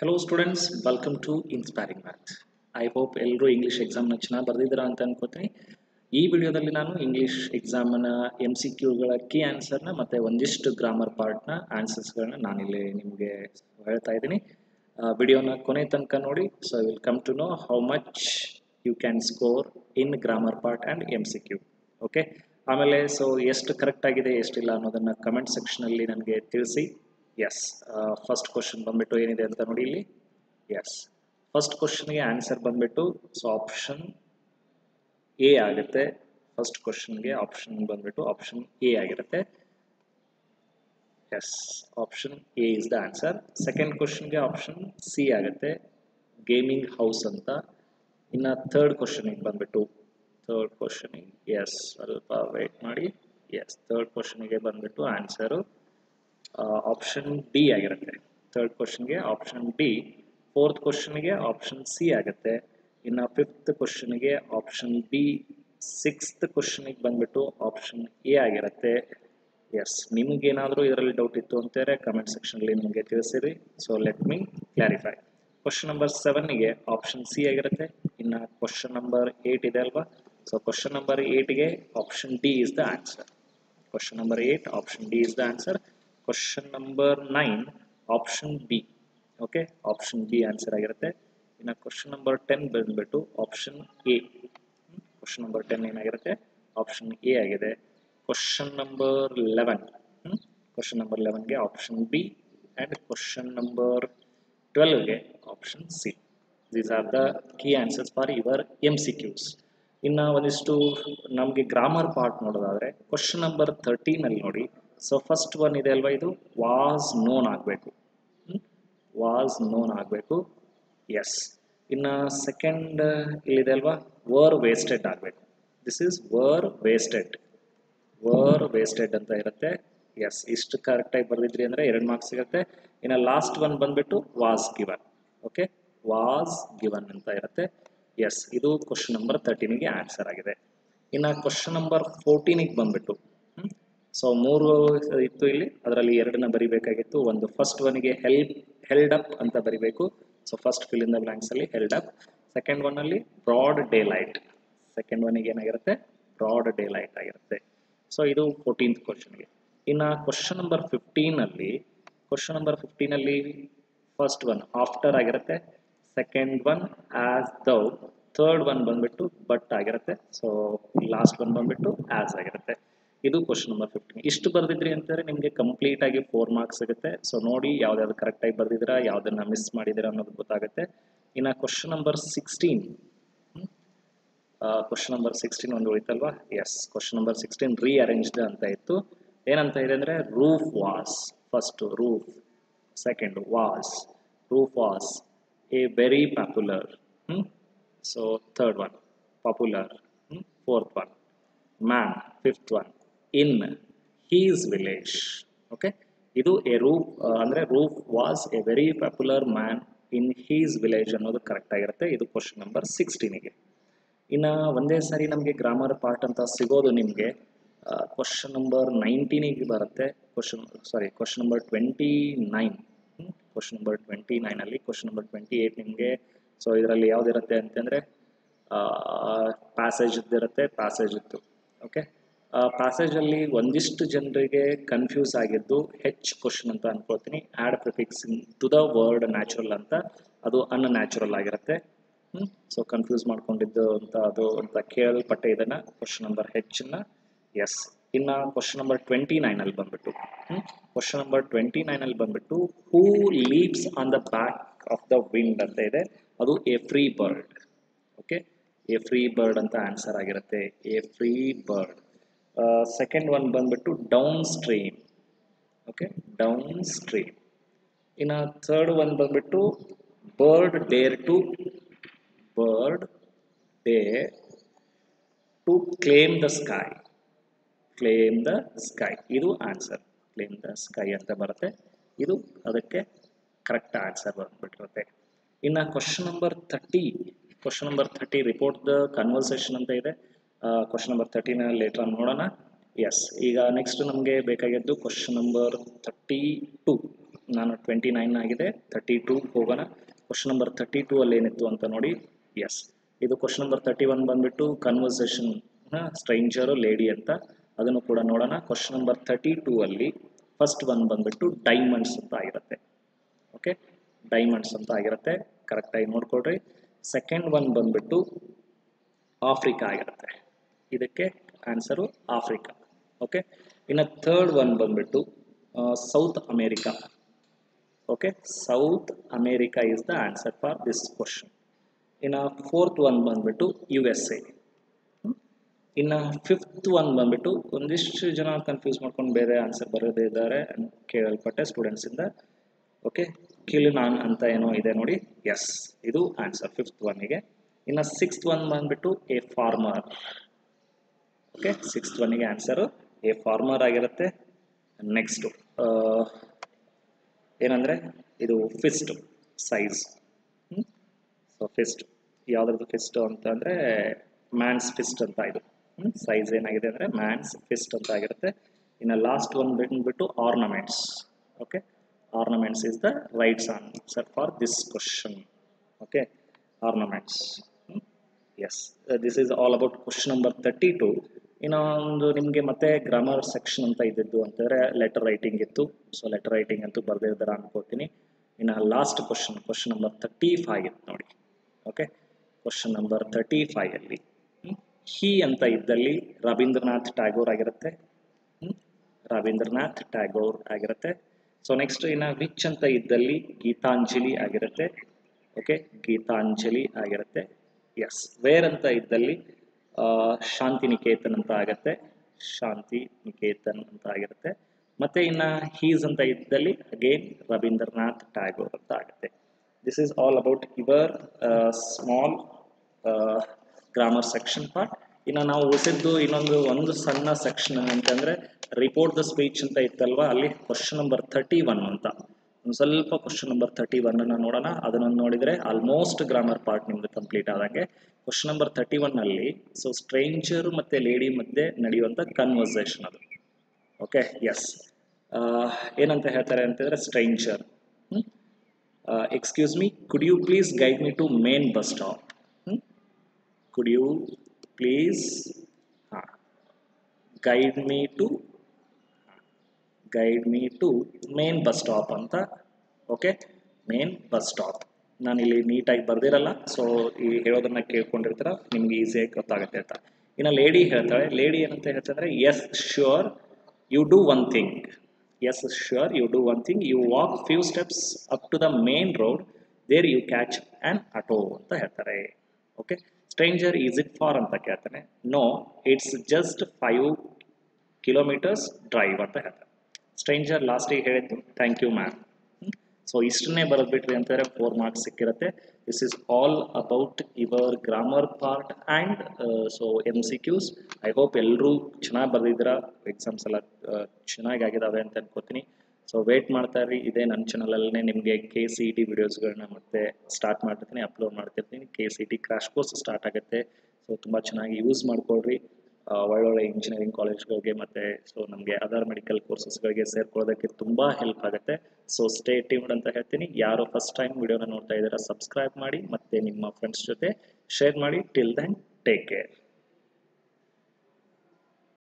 Hello students welcome to inspiring math I hope ಎಲ್ಲರೂ English ಎಕ್ಸಾಮ್ನ ಚೆನ್ನಾಗಿ ಬರೆದಿದ್ದೀರಾ ಅಂತ ಅನ್ಕೋತೀನಿ. ಈ ವಿಡಿಯೋದಲ್ಲಿ ನಾನು ಇಂಗ್ಲೀಷ್ ಎಕ್ಸಾಮ್ನ ಎಂ ಸಿ ಕ್ಯೂಗಳ ಕೀ ಆನ್ಸರ್ನ ಮತ್ತು ಒಂದಿಷ್ಟು ಗ್ರಾಮರ್ ಪಾರ್ಟ್ನ ಆನ್ಸರ್ಸ್ಗಳನ್ನ ನಾನಿಲ್ಲಿ ನಿಮಗೆ ಹೇಳ್ತಾ ಇದ್ದೀನಿ. ವಿಡಿಯೋನ ಕೊನೆ ತನಕ ನೋಡಿ. So will come to know how much you can score in grammar part and M C Q okay ಆಮೇಲೆ ಸೊ ಎಷ್ಟು ಕರೆಕ್ಟ್ ಆಗಿದೆ, ಎಷ್ಟಿಲ್ಲ ಅನ್ನೋದನ್ನು ಕಮೆಂಟ್ ಸೆಕ್ಷನಲ್ಲಿ ನನಗೆ ತಿಳಿಸಿ. ಎಸ್ ಫಸ್ಟ್ ಕ್ವಶನ್ ಬಂದ್ಬಿಟ್ಟು ಏನಿದೆ ಅಂತ ನೋಡಿ ಇಲ್ಲಿ. ಎಸ್ ಫಸ್ಟ್ ಕ್ವಶನ್ಗೆ ಆನ್ಸರ್ ಬಂದ್ಬಿಟ್ಟು ಸೊ ಆಪ್ಷನ್ ಎ ಆಗುತ್ತೆ. ಫಸ್ಟ್ ಕ್ವಶನ್ಗೆ ಆಪ್ಷನ್ ಬಂದ್ಬಿಟ್ಟು ಆಪ್ಷನ್ ಎ ಆಗಿರುತ್ತೆ. Yes option A is the answer second ಕ್ವಶನ್ಗೆ ಆಪ್ಷನ್ ಸಿ ಆಗುತ್ತೆ. ಗೇಮಿಂಗ್ ಹೌಸ್ ಅಂತ. ಇನ್ನು ಥರ್ಡ್ ಕ್ವಶನಿಗೆ ಬಂದ್ಬಿಟ್ಟು. ಥರ್ಡ್ ಕ್ವಶನಿಗೆ ಎಸ್ ಸ್ವಲ್ಪ ವೆಯ್ಟ್ ಮಾಡಿ. ಎಸ್ ಥರ್ಡ್ ಕ್ವಶನಿಗೆ ಬಂದ್ಬಿಟ್ಟು ಆನ್ಸರು ಆಪ್ಷನ್ ಡಿ ಆಗಿರುತ್ತೆ. ಥರ್ಡ್ ಕ್ವಶನ್ಗೆ ಆಪ್ಷನ್ ಡಿ ಫೋರ್ತ್ ಕ್ವಶನ್ಗೆ ಆಪ್ಷನ್ ಸಿ ಆಗುತ್ತೆ. ಇನ್ನು ಫಿಫ್ತ್ ಕ್ವಶನ್ಗೆ ಆಪ್ಷನ್ ಬಿ ಸಿಕ್ಸ್ತ್ ಕ್ವಶನಿಗೆ ಬಂದ್ಬಿಟ್ಟು ಆಪ್ಷನ್ ಎ ಆಗಿರುತ್ತೆ. ಎಸ್ ನಿಮಗೇನಾದರೂ ಇದರಲ್ಲಿ ಡೌಟ್ ಇತ್ತು ಅಂತಾರೆ ಕಮೆಂಟ್ ಸೆಕ್ಷನಲ್ಲಿ ನಿಮಗೆ ತಿಳಿಸಿರಿ. So let me clarify question number ಸೆವೆನ್ಗೆ option C ಆಗಿರುತ್ತೆ. ಇನ್ನು ಕ್ವಶನ್ ನಂಬರ್ ಏಯ್ಟ್ ಇದೆ ಅಲ್ವಾ? So question number ಏಯ್ಟ್ಗೆ option D is the answer question number eight option D is the answer question number nine option B okay option B answer ಆಗಿರುತ್ತೆ. ಇನ್ನು question number ten ಬಂದ್ಬಿಟ್ಟು option A question number ten ಏನಾಗಿರುತ್ತೆ? Option A ಆಗಿದೆ. Question number eleven question number ಲೆವೆನ್ಗೆ option B and question number ಟ್ವೆಲ್ವ್ಗೆ option C these are the key answers for your M C Qs ಇನ್ನು ಒಂದಿಷ್ಟು ನಮಗೆ grammar part ನೋಡೋದಾದರೆ question number ತರ್ಟೀನಲ್ಲಿ ನೋಡಿ. So first one ಇದೆ ಅಲ್ವಾ ಇದು? ವಾಸ್ ನೋನ್ ಆಗಬೇಕು. ವಾಸ್ ನೋನ್ ಆಗಬೇಕು. ಎಸ್ ಇನ್ನು ಸೆಕೆಂಡ್ ಇಲ್ಲಿದೆ ಅಲ್ವಾ? ವರ್ ವೇಸ್ಟೆಡ್ ಆಗಬೇಕು. This is were wasted were wasted ಅಂತ ಇರುತ್ತೆ. ಎಸ್ ಇಷ್ಟು ಕರೆಕ್ಟಾಗಿ ಬರೆದಿದ್ರಿ ಅಂದರೆ ಎರಡು ಮಾರ್ಕ್ಸ್ ಸಿಗುತ್ತೆ. ಇನ್ನು ಲಾಸ್ಟ್ ಒನ್ ಬಂದ್ಬಿಟ್ಟು was given okay was given ಅಂತ ಇರುತ್ತೆ. ಎಸ್ ಇದು ಕ್ವಶನ್ ನಂಬರ್ ತರ್ಟೀನಿಗೆ ಆನ್ಸರ್ ಆಗಿದೆ. ಇನ್ನು ಕ್ವಶನ್ ನಂಬರ್ ಫೋರ್ಟೀನಿಗೆ ಬಂದ್ಬಿಟ್ಟು ಸೊ ಮೂರು ಇತ್ತು ಇಲ್ಲಿ. ಅದರಲ್ಲಿ ಎರಡನ್ನ ಬರಿಬೇಕಾಗಿತ್ತು. ಒಂದು ಫಸ್ಟ್ ಒನ್ಗೆ ಹೆಲ್ಪ್ ಹೆಲ್ಡ್ ಅಪ್ ಅಂತ ಬರಿಬೇಕು. So first fill in the ಬ್ಲಾಂಕ್ಸಲ್ಲಿ held up second one ಅಲ್ಲಿ ಬ್ರಾಡ್ ಡೇ ಲೈಟ್ ಸೆಕೆಂಡ್ ಒನ್ಗೆ ಏನಾಗಿರುತ್ತೆ? ಬ್ರಾಡ್ ಡೇ ಲೈಟ್ ಆಗಿರುತ್ತೆ. ಸೊ ಇದು ಫೋರ್ಟೀನ್ತ್ ಕ್ವಶನ್ಗೆ ಇನ್ನು ಕ್ವಶನ್ ನಂಬರ್ ಫಿಫ್ಟೀನಲ್ಲಿ ಕ್ವಶನ್ ನಂಬರ್ ಫಿಫ್ಟೀನಲ್ಲಿ ಫಸ್ಟ್ ಒನ್ ಆಫ್ಟರ್ ಆಗಿರುತ್ತೆ. Second one as though third one ಬಂದ್ಬಿಟ್ಟು ಬಟ್ ಆಗಿರುತ್ತೆ. ಸೊ ಲಾಸ್ಟ್ ಒನ್ ಬಂದ್ಬಿಟ್ಟು ಆಸ್ ಆಗಿರುತ್ತೆ. ಇದು ಕ್ವಶನ್ ನಂಬರ್ ಫಿಫ್ಟೀನ್ ಇಷ್ಟು ಬರೆದಿದ್ರಿ ಅಂತಂದರೆ ನಿಮಗೆ ಕಂಪ್ಲೀಟ್ ಆಗಿ ಫೋರ್ ಮಾರ್ಕ್ಸ್ ಸಿಗುತ್ತೆ. ಸೊ ನೋಡಿ ಯಾವ್ದಾವ್ದು ಕರೆಕ್ಟಾಗಿ ಬರೆದಿದ್ದೀರಾ, ಯಾವುದನ್ನ ಮಿಸ್ ಮಾಡಿದಿರ ಅನ್ನೋದು ಗೊತ್ತಾಗುತ್ತೆ. ಇನ್ನು question number sixteen question number sixteen ಒಂದು ಉಳಿತಲ್ವಾ? Yes question number sixteen rearranged ಅಂತ ಇತ್ತು. ಏನಂತ ಇದೆ ಅಂದರೆ roof was first roof second was roof was a very popular so third one popular fourth one man fifth one in his village okay ಇದು a roof ಅಂದರೆ roof was a very popular man in his village ಅನ್ನೋದು correct ಆಗಿರುತ್ತೆ. ಇದು question number ಸಿಕ್ಸ್ಟೀನಿಗೆ ಇನ್ನು ಒಂದೇ ಸಾರಿ ನಮಗೆ grammar part ಅಂತ ಸಿಗೋದು ನಿಮಗೆ. ಕ್ವಶನ್ ನಂಬರ್ ನೈನ್ಟೀನಿಗೆ ಬರುತ್ತೆ. Question sorry question number twenty nine question number twenty ನೈನಲ್ಲಿ question number twenty eight ನಿಮಗೆ. ಸೊ ಇದರಲ್ಲಿ ಯಾವುದಿರುತ್ತೆ ಅಂತಂದರೆ ಪ್ಯಾಸೇಜ್ ಇದ್ದಿರುತ್ತೆ ಪ್ಯಾಸೇಜ್ ಇತ್ತು. ಓಕೆ ಪ್ಯಾಸೇಜಲ್ಲಿ ಒಂದಿಷ್ಟು ಜನರಿಗೆ ಕನ್ಫ್ಯೂಸ್ ಆಗಿದ್ದು ಹೆಚ್ ಕ್ವಶನ್ ಅಂತ ಅನ್ಕೊಳ್ತೀನಿ. Add prefix to the word natural ಅಂತ. ಅದು ಅನ್ ನ್ಯಾಚುರಲ್ ಆಗಿರುತ್ತೆ ಸೊ ಕನ್ಫ್ಯೂಸ್ ಮಾಡ್ಕೊಂಡಿದ್ದು ಅಂತ ಅದು ಅಂತ ಕೇಳಲ್ಪಟ್ಟೆ ಇದನ್ನು. ಕ್ವಶನ್ ನಂಬರ್ ಹೆಚ್ಚನ್ನ ಎಸ್ ಇನ್ನು ಕ್ವಶನ್ ನಂಬರ್ ಟ್ವೆಂಟಿ ನೈನಲ್ಲಿ ಬಂದ್ಬಿಟ್ಟು. ಕ್ವಶನ್ ನಂಬರ್ ಟ್ವೆಂಟಿ ನೈನಲ್ಲಿ ಬಂದ್ಬಿಟ್ಟು who leaves on the back of the wind ಅಂತ ಇದೆ. ಅದು a free bird okay a free bird ಅಂತ ಆನ್ಸರ್ ಆಗಿರುತ್ತೆ. A free bird second one ಬಂದ್ಬಿಟ್ಟು downstream okay downstream ಇನ್ನು ಥರ್ಡ್ ಒನ್ ಬಂದ್ಬಿಟ್ಟು bird dare to bird day to claim the sky claim the sky ಇದು answer claim the sky ಅಂತ ಬರುತ್ತೆ. ಇದು ಅದಕ್ಕೆ ಕರೆಕ್ಟ್ ಆನ್ಸರ್ ಬಂದ್ಬಿಟ್ಟಿರುತ್ತೆ. ಇನ್ನು question number thirty question number thirty report the conversation ಅಂತ ಇದೆ. ಕ್ವಶನ್ ನಂಬರ್ ಥರ್ಟಿನ ಲೇಟರ್ ನೋಡೋಣ. ಎಸ್ ಈಗ ನೆಕ್ಸ್ಟ್ ನಮಗೆ ಬೇಕಾಗಿದ್ದು ಕ್ವಶನ್ ನಂಬರ್ ಥರ್ಟಿ ಟು ನಾನು ಟ್ವೆಂಟಿ ನೈನ್ ಆಗಿದೆ. ತರ್ಟಿ ಟೂ ಹೋಗೋಣ. ಕ್ವಶನ್ ನಂಬರ್ ತರ್ಟಿ ಟೂ ಅಲ್ಲಿ ಏನಿತ್ತು ಅಂತ ನೋಡಿ. ಎಸ್ ಇದು ಕ್ವಶನ್ ನಂಬರ್ ತರ್ಟಿ ಒನ್ ಬಂದ್ಬಿಟ್ಟು ಕನ್ವರ್ಸೇಷನ್ ಸ್ಟ್ರೈಂಜರು ಲೇಡಿ ಅಂತ. ಅದನ್ನು ಕೂಡ ನೋಡೋಣ. ಕ್ವಶನ್ ನಂಬರ್ ತರ್ಟಿ ಟೂ ಅಲ್ಲಿ ಫಸ್ಟ್ ಒನ್ ಬಂದ್ಬಿಟ್ಟು ಡೈಮಂಡ್ಸ್ ಅಂತ ಆಗಿರುತ್ತೆ. ಓಕೆ ಡೈಮಂಡ್ಸ್ ಅಂತ ಆಗಿರುತ್ತೆ. ಕರೆಕ್ಟಾಗಿ ನೋಡ್ಕೊಳ್ರಿ. ಸೆಕೆಂಡ್ ಒನ್ ಬಂದ್ಬಿಟ್ಟು ಆಫ್ರಿಕಾ ಆಗಿರುತ್ತೆ. ಇದಕ್ಕೆ ಆನ್ಸರು ಆಫ್ರಿಕಾ ಓಕೆ ಇನ್ನು ಥರ್ಡ್ ಒನ್ ಬಂದ್ಬಿಟ್ಟು South America okay South America is the answer for this question ಇನ್ನು ಫೋರ್ತ್ ಒನ್ ಬಂದ್ಬಿಟ್ಟು ಯು ಎಸ್ ಎ ಇನ್ನು ಫಿಫ್ತ್ ಒನ್ ಬಂದ್ಬಿಟ್ಟು, ಒಂದಿಷ್ಟು ಜನ ಕನ್ಫ್ಯೂಸ್ ಮಾಡ್ಕೊಂಡು ಬೇರೆ ಆನ್ಸರ್ ಬರೋದೇ ಇದ್ದಾರೆ ಅಂತ ಕೇಳಲ್ಪಟ್ಟೆ ಸ್ಟೂಡೆಂಟ್ಸಿಂದ ಓಕೆ ಕಿಲಿನಾನ್ ಅಂತ ಏನೋ ಇದೆ ನೋಡಿ. ಎಸ್ ಇದು ಆನ್ಸರ್ ಫಿಫ್ತ್ ಒನ್ನಿಗೆ ಇನ್ನು ಸಿಕ್ಸ್ತ್ ಒನ್ ಬಂದ್ಬಿಟ್ಟು ಎ ಫಾರ್ಮರ್ ಓಕೆ ಸಿಕ್ಸ್ತ್ ಒನ್ಗೆ ಆನ್ಸರು ಎ ಫಾರ್ಮರ್ ಆಗಿರುತ್ತೆ. ನೆಕ್ಸ್ಟು ಏನಂದರೆ ಇದು ಫಿಸ್ಟ್ ಸೈಜ್ ಸೊ ಫಿಸ್ಟ್ ಯಾವುದ್ರದ್ದು ಫಿಸ್ಟ್ ಅಂತ ಅಂದರೆ ಮ್ಯಾನ್ಸ್ ಫಿಸ್ಟ್ ಅಂತ ಇದು. ಸೈಜ್ ಏನಾಗಿದೆ ಅಂದರೆ ಮ್ಯಾನ್ಸ್ ಫಿಸ್ಟ್ ಅಂತ ಆಗಿರುತ್ತೆ. ಇನ್ನು ಲಾಸ್ಟ್ ಒನ್ ಬಂದ್ಬಿಟ್ಟು ornaments okay ornaments is the rights answer for this question okay ornaments yes this is all about question number thirty two ಇನ್ನೊಂದು ನಿಮಗೆ ಮತ್ತೆ ಗ್ರಾಮರ್ ಸೆಕ್ಷನ್ ಅಂತ ಇದ್ದಿದ್ದು ಅಂತಂದರೆ ಲೆಟರ್ ರೈಟಿಂಗ್ ಇತ್ತು. ಸೊ ಲೆಟರ್ ರೈಟಿಂಗ್ ಅಂತೂ ಬರ್ದಿರ್ದಾರ ಅನ್ಕೋತೀನಿ. ಇನ್ನು last question question number thirty five ಇತ್ತು ನೋಡಿ. ಓಕೆ ಕ್ವಶನ್ ನಂಬರ್ ತರ್ಟಿ ಅಲ್ಲಿ. ಹಿ ಅಂತ ಇದ್ದಲ್ಲಿ ರವೀಂದ್ರನಾಥ್ ಟ್ಯಾಗೋರ್ ಆಗಿರುತ್ತೆ. ರವೀಂದ್ರನಾಥ್ ಟ್ಯಾಗೋರ್ ಆಗಿರುತ್ತೆ. ಸೊ ನೆಕ್ಸ್ಟ್ ಇನ್ನು ವಿಚ್ ಅಂತ ಇದ್ದಲ್ಲಿ ಗೀತಾಂಜಲಿ ಆಗಿರುತ್ತೆ. ಓಕೆ ಗೀತಾಂಜಲಿ ಆಗಿರುತ್ತೆ. ಎಸ್ ವೇರ್ ಅಂತ ಇದ್ದಲ್ಲಿ ಶಾಂತಿ ನಿಕೇತನ್ ಅಂತ ಆಗತ್ತೆ. ಶಾಂತಿ ನಿಕೇತನ್ ಅಂತ ಆಗಿರುತ್ತೆ. ಮತ್ತೆ ಇನ್ನ ಹೀಸ್ ಅಂತ ಇದ್ದಲ್ಲಿ ಅಗೇನ್ ರವೀಂದ್ರನಾಥ್ ಟ್ಯಾಗೋರ್ ಅಂತ ಆಗುತ್ತೆ. This is all about your small grammar section part ಇನ್ನು ನಾವು ಉಳಿಸಿದ್ದು ಇನ್ನೊಂದು ಒಂದು ಸಣ್ಣ ಸೆಕ್ಷನ್ ಅಂತಂದ್ರೆ ರಿಪೋರ್ಟ್ ದ ಸ್ಪೀಚ್ ಅಂತ ಇತ್ತಲ್ವಾ? ಅಲ್ಲಿ ಕ್ವಶನ್ ನಂಬರ್ ಥರ್ಟಿ ಒನ್ ಅಂತ. ಸ್ವಲ್ಪ ಕ್ವಶನ್ ನಂಬರ್ ತರ್ಟಿ ಒನ್ ಅನ್ನ ನೋಡೋಣ. ಅದನ್ನ ನೋಡಿದ್ರೆ ಆಲ್ಮೋಸ್ಟ್ ಗ್ರಾಮರ್ ಪಾರ್ಟ್ ನಿಮ್ದು ಕಂಪ್ಲೀಟ್ ಆದಂಗೆ. ಕ್ವಶನ್ ನಂಬರ್ ತರ್ಟಿ ಒನ್ ಅಲ್ಲಿ ಸೊ ಸ್ಟ್ರೇಂಜರ್ ಮತ್ತೆ ಲೇಡಿ ಮಧ್ಯೆ ನಡೆಯುವಂತ ಕನ್ವರ್ಸೇಷನ್ ಅದು. ಓಕೆ ಎಸ್ ಏನಂತ ಹೇಳ್ತಾರೆ ಅಂತಂದ್ರೆ stranger excuse me could you please guide me to main bus stop could you please ಹಾಂ guide me to guide me to main bus stop ಅಂತ. ಓಕೆ ಮೇನ್ ಬಸ್ ಸ್ಟಾಪ್ ಇಲ್ಲಿ ನೀಟಾಗಿ ಬರ್ದಿರಲ್ಲ so ಈ ಹೇಳೋದನ್ನ ಕೇಳ್ಕೊಂಡಿರ್ತೀರ, ನಿಮ್ಗೆ ಈಸಿಯಾಗಿ ಗೊತ್ತಾಗುತ್ತೆ ಅಂತ. ಇನ್ನು ಲೇಡಿ ಹೇಳ್ತಾಳೆ ಲೇಡಿ ಏನಂತ ಹೇಳ್ತಂದ್ರೆ yes sure you do one thing yes sure you do one thing you walk few steps up to the main road there you catch an auto ಅಂತ ಹೇಳ್ತಾರೆ. Okay stranger is it far ಅಂತ ಕೇಳ್ತಾನೆ. No it's just five kilometres drive ಅಂತ ಹೇಳ್ತಾರೆ. Stranger ಲಾಸ್ಟಿಗೆ ಹೇಳಿದ್ದು thank you ma'am so ಇಷ್ಟನ್ನೇ ಬರೋದು ಬಿಟ್ರಿ ಅಂತಂದರೆ four marks ಸಿಕ್ಕಿರುತ್ತೆ. This is all about your grammar part and so M C Qs I hope ಎಲ್ಲರೂ ಚೆನ್ನಾಗಿ ಬರೆದಿದ್ದೀರಾ. ಎಕ್ಸಾಮ್ಸ್ ಎಲ್ಲ ಚೆನ್ನಾಗಿ ಆಗಿದ್ದಾವೆ ಅಂತ ಅನ್ಕೋತೀನಿ. ಸೊ ವೇಟ್ ಮಾಡ್ತಾ ಇರಿ ಇದೇ ನನ್ನ ಚಾನಲಲ್ಲೇ ನಿಮಗೆ ಕೆ ಸಿ ಇ ಟಿ ವಿಡಿಯೋಸ್ಗಳನ್ನ ಮತ್ತೆ ಸ್ಟಾರ್ಟ್ ಮಾಡ್ತಿರ್ತೀನಿ ಅಪ್ಲೋಡ್ ಮಾಡ್ತಿರ್ತೀನಿ. K C T crash course start ಆಗುತ್ತೆ. ಸೊ ತುಂಬ ಚೆನ್ನಾಗಿ ಯೂಸ್ ಮಾಡ್ಕೊಳ್ರಿ. ಒಳ್ಳೊಳ್ಳೆ ಇಂಜಿನಿಯರಿಂಗ್ ಕಾಲೇಜ್ಗಳಿಗೆ ಮತ್ತು ಸೊ ನಮಗೆ ಅದರ್ ಮೆಡಿಕಲ್ ಕೋರ್ಸಸ್ಗಳಿಗೆ ಸೇರ್ಕೊಳ್ಳೋದಕ್ಕೆ ತುಂಬ ಹೆಲ್ಪ್ ಆಗುತ್ತೆ. ಸೊ ಸ್ಟೇ ಟ್ಯೂನ್ಡ್ ಅಂತ ಹೇಳ್ತೀನಿ. ಯಾರು ಫಸ್ಟ್ ಟೈಮ್ ವಿಡಿಯೋನ ನೋಡ್ತಾ ಇದ್ದೀರಾ ಸಬ್ಸ್ಕ್ರೈಬ್ ಮಾಡಿ ಮತ್ತು ನಿಮ್ಮ ಫ್ರೆಂಡ್ಸ್ ಜೊತೆ ಶೇರ್ ಮಾಡಿ. Till then take care